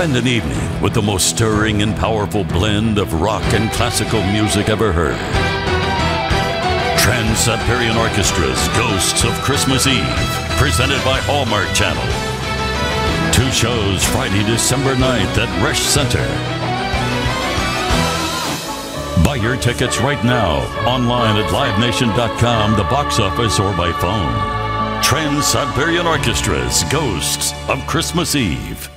Spend an evening with the most stirring and powerful blend of rock and classical music ever heard. Trans Siberian Orchestra's Ghosts of Christmas Eve, presented by Hallmark Channel. Two shows Friday, December 9th at Resch Center. Buy your tickets right now, online at livenation.com, the box office, or by phone. Trans Siberian Orchestra's Ghosts of Christmas Eve.